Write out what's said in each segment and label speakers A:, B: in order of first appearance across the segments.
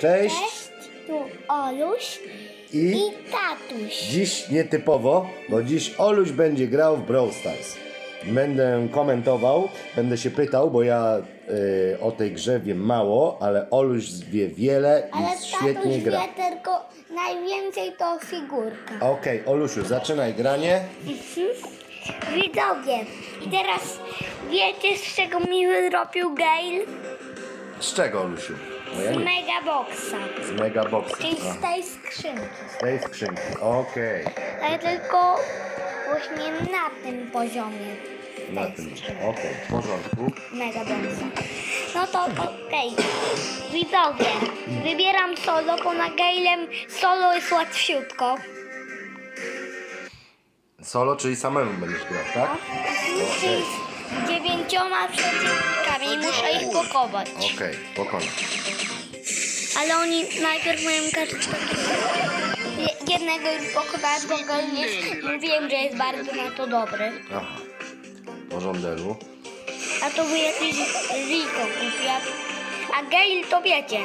A: Cześć
B: Cześć, tu Oluś
A: i
B: i tatuś.
A: dziś nietypowo, bo dziś Oluś będzie grał w Brawl Stars. Będę komentował, będę się pytał, bo ja y, o tej grze wiem mało, ale Oluś wie wiele
B: Ale
A: i świetnie
B: tatuś
A: gra.
B: wie tylko najwięcej to figurka.
A: Okej, Olusiu, zaczynaj granie.
B: Widzowie, i teraz wiecie z czego mi wyrobił Gale?
A: Z czego, Olusiu? Bo ja
B: Z
A: nie-
B: Megaboxa,
A: Z Megaboxa.
B: czyli z tej skrzynki.
A: z tej skrzynki. Okej.
B: Ale tylko właśnie na tym poziomie.
A: Na
B: tej
A: tym.
B: skrzynki.
A: Okej, w porządku.
B: Megaboxa. No to okej. Widzowie, wybieram solo, bo na Galem solo jest łatwiutko.
A: Solo, czyli samemu będziesz grał, tak?
B: Czyli z dziewięcioma przeciwnikami muszę ich pokować.
A: Okej, pokonaj.
B: Ale oni najpierw mają Je- Jednego już pokonać, bo go jest, mówiłem, że jest bardzo na to dobry.
A: Aha. Porządelu.
B: A to by jakiś Rico kupił. A Gale to wiecie.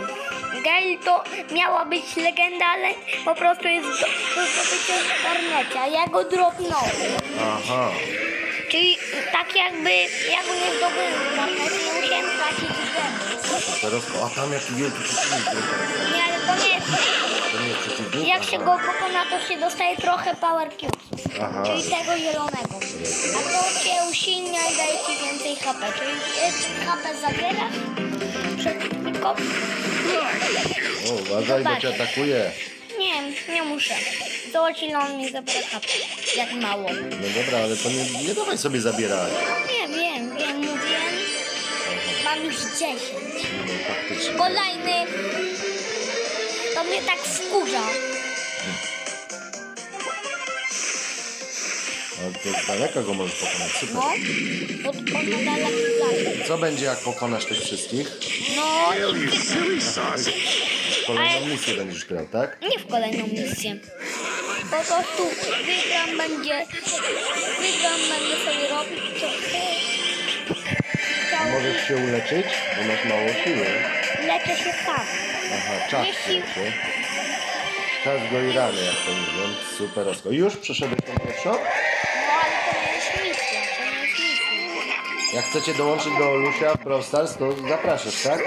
B: Gale to miała być legenda, ale po prostu jest do, do zdobycia w internecie, a ja go dropnąłem.
A: Aha.
B: Czyli tak jakby ja go nie zdobyłem internecie, nie musiałem tracić.
A: Teraz, a tam jaki wielki przeciwnik.
B: Nie, ale to nie jest.
A: To nie jest przeciwnik?
B: Jak się go pokona, to się dostaje trochę power cubes.
A: Aha.
B: Czyli tego zielonego. A to się usilnia i daje ci więcej HP. Czyli e, HP zabierasz przeciwnikom.
A: O, uważaj, bo cię atakuje.
B: Nie, nie muszę. Zobacz ile on mi zabiera. Jak mało.
A: No dobra, ale to nie, nie dawaj sobie zabierać.
B: Nie, wiem, wiem, mówiłem. Mam już 10.
A: No faktycznie.
B: Kolejny. To mnie tak wkurza.
A: Ale to z daleka go możesz pokonać, super.
B: No, bo on ma daleki zasięg.
A: Co będzie, jak pokonasz tych wszystkich?
B: No,
A: Kolejną misję będziesz grał, tak?
B: nie w kolejną misję. Po prostu wygram będzie, wygram będę sobie robić co chcę.
A: Możesz się uleczyć, bo masz mało siły.
B: Leczę się sam.
A: Aha, czas
B: Jeśli-
A: się. Czas go i rany, jak to mówią. Super, Osko. Już przeszedłeś tą pierwszą?
B: No ale to nie jest misja, to nie jest misja.
A: Jak chcecie dołączyć do Lusia w Brawl Stars, to zapraszasz, tak?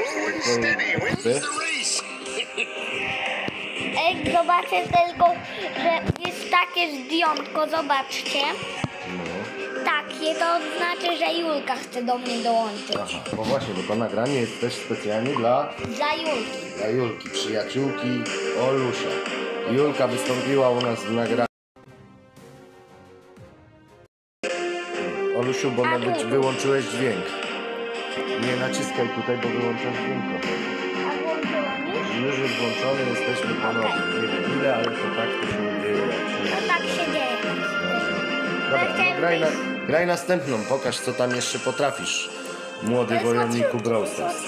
A: Do ekipy.
B: Ej, zobaczę tylko, że jest takie zdjątko, zobaczcie. Takie, to znaczy, że Julka chce do mnie dołączyć.
A: Aha, bo właśnie, bo to nagranie jest też specjalnie dla,
B: Dla Julki.
A: dla Julki, przyjaciółki Olusia. Julka wystąpiła u nas w nagraniu. Olusiu, bo nawet wyłączyłeś dźwięk. Nie naciskaj tutaj, bo wyłączasz dźwięk.
B: Już?
A: Włączony, jesteśmy ponownie. Nie wiem ile, ale to tak to się dzieje.
B: No
A: się...
B: tak się dzieje.
A: Dobra, no graj, na, graj następną, pokaż co tam jeszcze potrafisz. Młody wojowniku Brawl
B: To
A: Stars.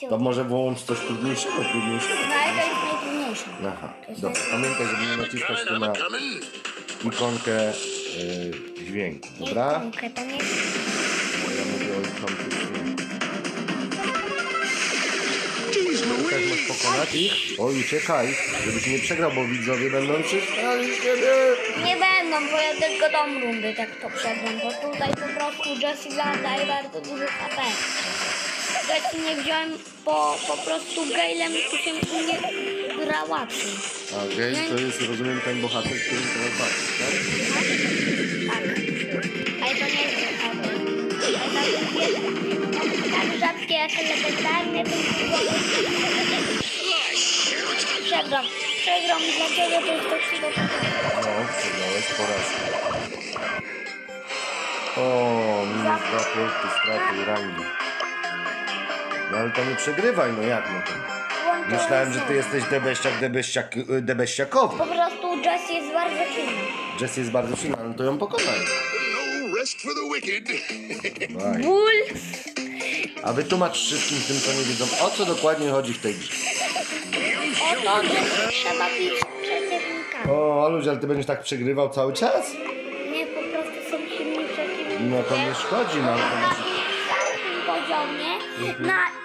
B: to
A: To może włącz coś trudniejszego, trudniejszego.
B: No ale to jest najtrudniejsze.
A: Aha, dobra. Pamiętaj, żeby nie naciskać tu na ikonkę y, dźwięku, dobra?
B: ikonkę, to nie
A: Bo Ja mówię o ikonce dźwięku. Też masz pokonać ich? Oj, uciekaj, żebyś nie przegrał, bo widzowie będą przyszli ciebie.
B: Nie będą, bo ja tylko tą rundę tak to przegram, bo tutaj po prostu Jessie daje bardzo dużo HP. Jessie nie wziąłem, bo po prostu Galem tu się nie gra łatwiej.
A: A Gale to jest, rozumiem, ten bohater, którym teraz walczysz, tak?
B: Tak. Ale to nie jest HP. Rzadkie jak legendarne, Przegram. Przegram, dlaczego to jest cudowne.
A: No, przegrałeś porażkę. O, minus dwa punkty straty rangi. No ale to nie przegrywaj, no jak no to? Myślałem, że ty jesteś debeściak, debeściak, debeściakowy.
B: Po prostu Jess jest bardzo silny.
A: Jess jest bardzo silna, no to ją pokonaj.
C: No rest for the wicked.
A: Daj.
B: Ból.
A: A wytłumacz wszystkim tym, co nie wiedzą, o co dokładnie chodzi w tej grze.
B: O to, że trzeba bić przeciwnika.
A: O, Aluś, ale ty będziesz tak przegrywał cały czas?
B: Nie, po prostu są silni przeciwnicy.
A: No to nie szkodzi, no ale to
B: Na poziomie, na 12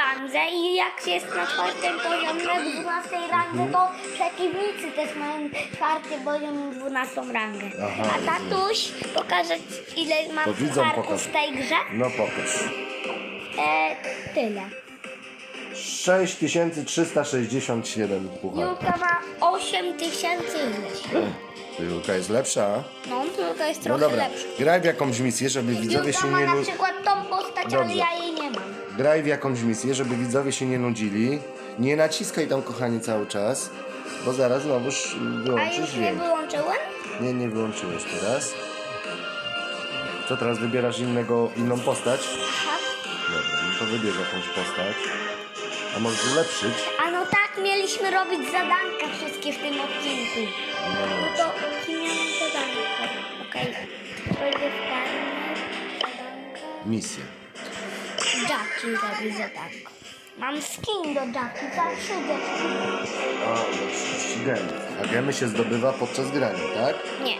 B: randze i jak się jest na czwartym poziomie, na 12 randze, to przeciwnicy też mają czwarty poziom i 12 rangę.
A: Aha,
B: A tatuś pokaże ile mam
A: To widzom
B: karków
A: pokaż.
B: w tej grze?
A: No pokaż.
B: E, tyle.
A: 6367 pucharów.
B: Julka ma 8000 ileś.
A: Julka jest lepsza.
B: No, Julka jest
A: No
B: trochę
A: dobra,
B: lepsza.
A: graj w jakąś misję, żeby widzowie
B: Julka
A: się
B: ma
A: nie
B: na
A: nudzili.
B: przykład tą postać, ale
A: Dobrze.
B: ja jej.
A: Graj w jakąś misję, żeby widzowie się nie nudzili. Nie naciskaj tam, kochani, cały czas, bo zaraz znowuż
B: A
A: wyłączysz
B: już nie
A: dźwięk.
B: wyłączyłem?
A: Nie, nie wyłączyłeś teraz. Co teraz wybierasz innego, inną postać?
B: Tak.
A: Dobra, no to wybierz jakąś postać. A możesz ulepszyć?
B: A no tak, mieliśmy robić zadanka wszystkie w tym odcinku. No to kim miałem zadanko? Okej. Będzie fajne zadanka.
A: Misję.
B: Jackie robi zadanko. Mam skin do Jackie za 30.
A: A, do 30 gemów. A gemy się zdobywa podczas grania, tak?
B: Nie.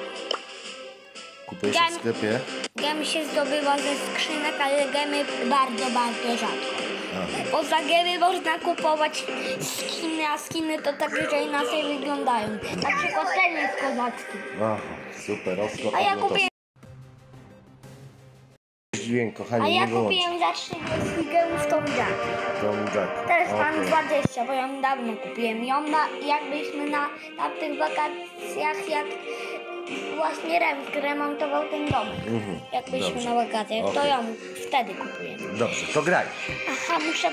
A: Kupujesz je w sklepie.
B: Gemy się zdobywa ze skrzynek, ale gemy bardzo, bardzo rzadko. Poza gemy można kupować skiny, a skiny to tak, że inaczej wyglądają. Na przykład ten jest kozacki.
A: Aha, super, osko.
B: A ja
A: no Dźwięk, kochani,
B: a ja
A: nie
B: kupiłem za 30 gemów tą Jack.
A: Tom Jack.
B: Teraz mam
A: Okej.
B: 20, bo ją dawno kupiłem. Ją na, jakbyśmy na tamtych wakacjach, jak właśnie Remk remontował ten domek. Jak byliśmy
A: dobrze.
B: na wakacjach, to
A: Okej.
B: ją wtedy kupiłem.
A: Dobrze, to graj.
B: Aha, muszę...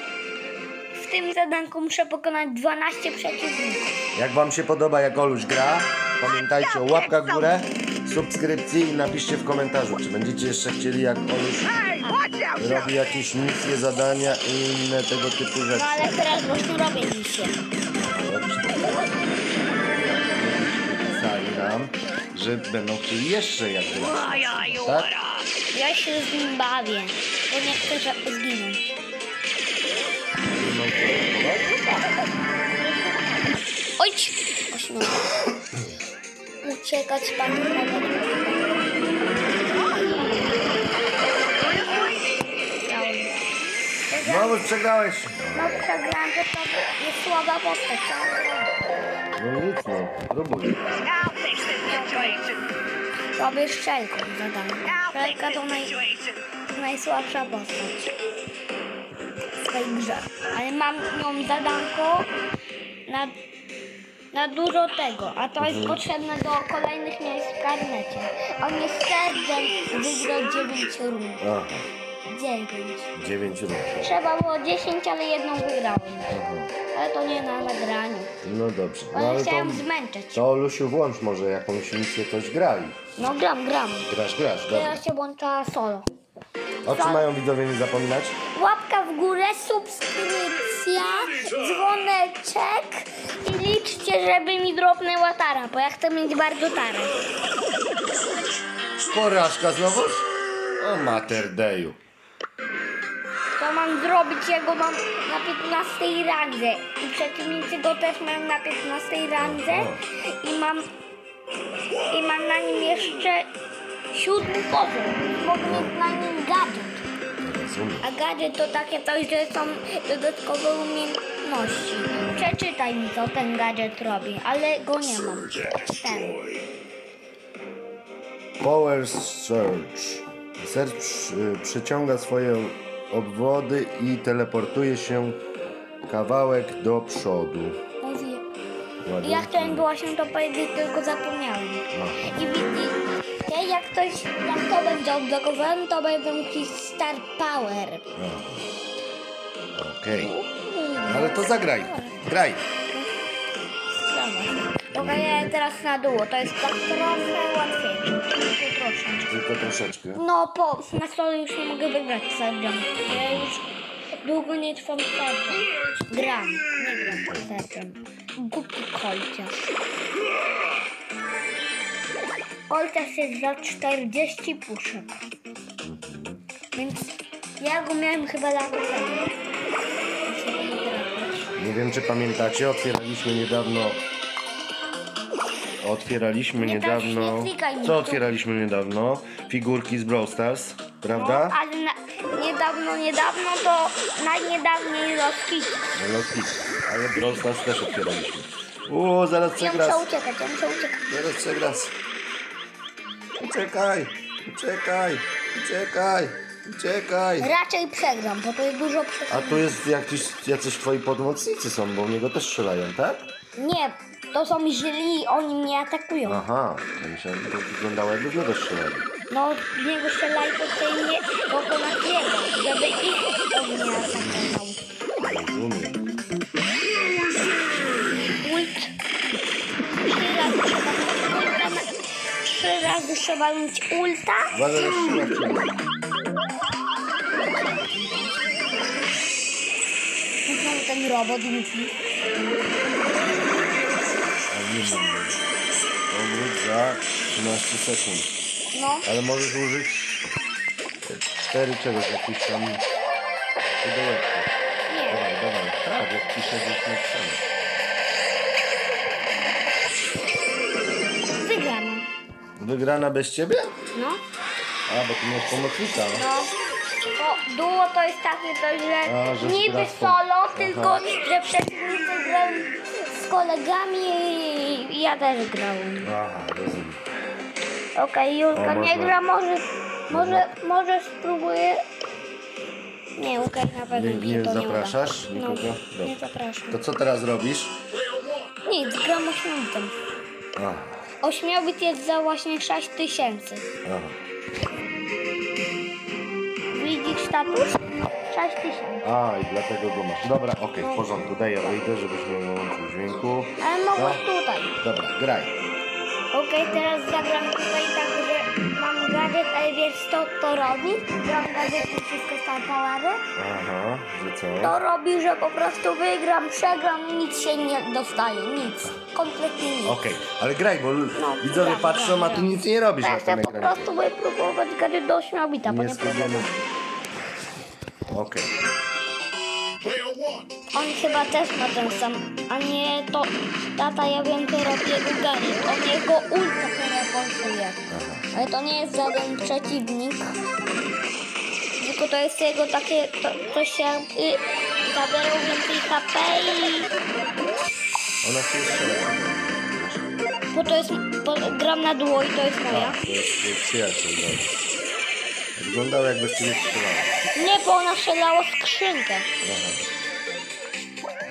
B: W tym zadanku muszę pokonać 12 przeciwników.
A: Jak wam się podoba, jak Oluś gra, pamiętajcie o łapkach w górę, subskrypcji i napiszcie w komentarzu, czy będziecie jeszcze chcieli, jak Oluś robi jakieś misje, zadania i inne tego typu rzeczy.
B: No ale teraz właśnie robię misję.
A: Pisali nam, że będą chcieli jeszcze jak grać. Tak?
B: Ja się z nim bawię, bo nie chcę że- zginąć.
A: Będą próbować?
B: Uciekać pan
A: Znowu przegrałeś.
B: No przegrałem, że to jest słaba postać.
A: No nic no, próbuj.
B: Robię szczelką zadanie. Szczelka to naj, najsłabsza postać w tej grze. Ale mam nią zadanko na, na dużo tego, a to jest potrzebne do kolejnych miejsc w karnecie. On jest sercem wygrał 9 rund.
A: Aha,
B: 9.
A: 9 rund.
B: Trzeba było 10, ale jedną wygrałem. Ale to nie na nagraniu.
A: No dobrze.
B: Bo
A: No ale to,
B: chciałem zmęczyć.
A: to Olusiu włącz może jakąś misję, coś graj.
B: No gram, gram.
A: Grasz, grasz, dobra.
B: Teraz się włącza solo.
A: O czym mają widzowie nie zapominać?
B: Łapka w górę, subskrypcja, dzwoneczek i liczcie, żeby mi dropnęła tara, bo ja chcę mieć bardzo tarę.
A: Porażka znowu? O materdeju.
B: To mam zrobić, ja go mam na 15 randze i przeciwnicy go też mają na 15 randze i mam i mam na nim jeszcze siódmy poziom. Mogę mieć na nim gadżet.
A: Rozumiem.
B: A gadżet to takie coś, że są dodatkowe umiejętności. Przeczytaj mi, co ten gadżet robi, ale go nie mam. Ten.
A: Power Surge. Serc przy, przyciąga swoje obwody i teleportuje się kawałek do przodu. Ładnie.
B: Ja chciałem właśnie to powiedzieć, tylko zapomniałem. I widzicie, jak ktoś, jak to będzie odblokowane, to będę jakiś Star Power.
A: Okej. No Ale to zagraj. Graj.
B: Dobra, ja teraz na dół, to jest tak trochę łatwiej. Tylko troszeczkę.
A: Tylko troszeczkę.
B: No, po, na stole już nie mogę wygrać serdzą. Ja już długo nie trwam serdzą. Gram, nie gram serdzą. Głupi kolciarz. Kolciarz jest za 40 puszek. Więc ja go miałem chyba lata temu.
A: Nie wiem, czy pamiętacie, otwieraliśmy niedawno. Otwieraliśmy
B: Nie
A: niedawno.
B: nie klikaj mi
A: Co otwieraliśmy niedawno? Figurki z Brawl Stars, prawda?
B: No, ale na, nie niedawno, niedawno to najniedawniej Loski.
A: No loski. Ale Brawl Stars też otwieraliśmy. O, zaraz
B: Ja
A: przegrasz.
B: muszę uciekać, ja muszę uciekać.
A: Zaraz przegrasz. Uciekaj, uciekaj, uciekaj, uciekaj.
B: Raczej przegram, bo to jest dużo
A: A tu jest jakiś, jacyś twoi pomocnicy są, bo u niego też strzelają, tak?
B: Nie, to są źli, oni mnie atakują.
A: Aha, ja myślałem, że to wyglądało jakby w niego strzelali.
B: No, w niego strzelaj po tej nie, wokół na niego, żeby ich ognia atakował.
A: Rozumiem.
B: Trzy razy trzeba mieć ulta.
A: Uważaj, że ciebie.
B: Znowu ten robot głupi.
A: Ale nie mam tego. Obrót za 13 sekund.
B: No,
A: Ale możesz użyć cztery czegoś, jakiś tam pudełeczko.
B: nie.
A: Dawaj, dawaj. Tak, jak pisze gdzieś napisane.
B: Wygrana
A: bez ciebie?
B: No,
A: A, bo ty masz pomocnika. no.
B: no. To duo to jest takie to, że
A: A, że
B: niby
A: gra w-
B: solo,
A: Aha.
B: tylko że przeciwnicy grają z kolegami i ja też grałem.
A: Aha, rozumiem.
B: Okej, Julka
A: O,
B: nie
A: można-
B: gra, może, może, może spróbuję. Nie, Łukasz na pewno
A: Nie-
B: mi
A: nie
B: to
A: zapraszasz
B: nie uda.
A: nikogo?
B: No, nie zapraszam.
A: To co teraz robisz?
B: Nic, gram ośmiobitem.
A: Aha,
B: Ośmiobit jest za właśnie 6 tysięcy.
A: aha.
B: Widzisz status? 6 tysięcy.
A: A, i dlatego go masz. Dobra, okej, w porządku. Daję wyjdę, żebyś nie wyłączył dźwięku.
B: Ale mogę
A: No.
B: tutaj.
A: Dobra, graj.
B: Okej, teraz zagram tutaj tak, ale wiesz co to robi? Gram gadżet i wszystko star powery.
A: Aha, że co?
B: To robi, że po prostu wygram, przegram, nic się nie dostaje, nic. Kompletnie nic.
A: Okej, ale graj, bo
B: No,
A: widzowie
B: gram,
A: patrzą,
B: gram,
A: a ty
B: gram.
A: nic nie robisz na
B: Ja
A: tym
B: po
A: ekranie.
B: prostu wypróbować gadżet do ośmiobita, bo
A: Nie
B: nie
A: spróbujemy.
B: próbowałem.
A: Okej.
B: On chyba też ma ten sam, a nie to... Tata, ja wiem, to robi jego gadżet. On jego ulta teleportuje. Ale to nie jest żaden przeciwnik. Tylko to jest jego takie... To, to się y, zabierał więcej HP i...
A: Ona się strzela.
B: Bo to jest... Bo gram na duo i to jest moja.
A: A, to jest twój przyjaciel, dobra. Wyglądało jakby w ciebie strzelała.
B: Nie, bo ona strzelała w skrzynkę.
A: Aha.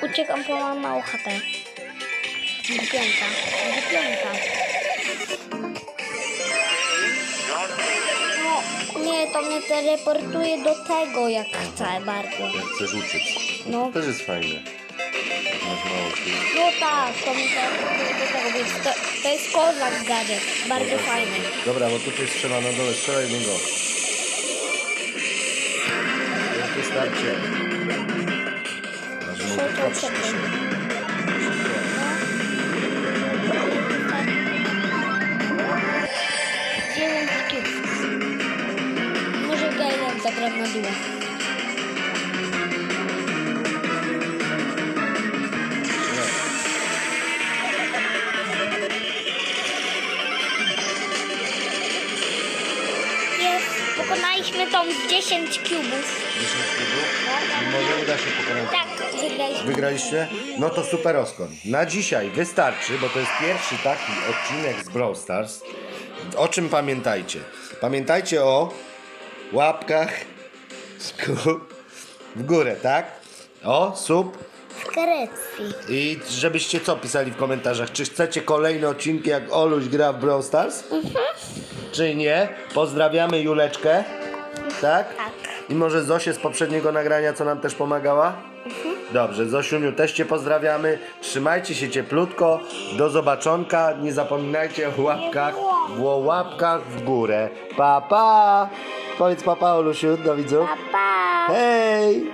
B: Uciekam, bo mam mało HP. Wypięta. Wypięta. Nie, to mnie teleportuje do tego, jak chcę bardzo.
A: Jak chcesz uciec.
B: No.
A: To też jest fajne. Jak masz mało sił.
B: No tak, to mnie teleportuje do tego, więc to, to jest kozak gadżet. Bardzo fajny.
A: Dobra, bo tutaj strzela na dole, strzelaj do go. Jakie starcie? Masz mu
B: Czekaj, Zagram na. Jest, pokonaliśmy tą z 10 cubów.
A: 10 klubów. I może uda się pokonać.
B: Tak, wygraliśmy.
A: Wygraliście? No to super Oskon. Na dzisiaj wystarczy, bo to jest pierwszy taki odcinek z Brawl Stars. O czym pamiętajcie? Pamiętajcie o łapkach sku- w górę, tak? O, sub.
B: W Grecji.
A: I żebyście co pisali w komentarzach? Czy chcecie kolejne odcinki jak Oluś gra w Brawl Stars? Czy nie? Pozdrawiamy Juleczkę. Tak?
B: Tak.
A: I może Zosię z poprzedniego nagrania, co nam też pomagała? Dobrze, Zosiuniu też Cię pozdrawiamy. Trzymajcie się cieplutko. Do zobaczonka. Nie zapominajcie o łapkach, w łapkach w górę. Pa, pa! Powiedz papa Olusiu do widzów.
B: Pa, pa.
A: Hej!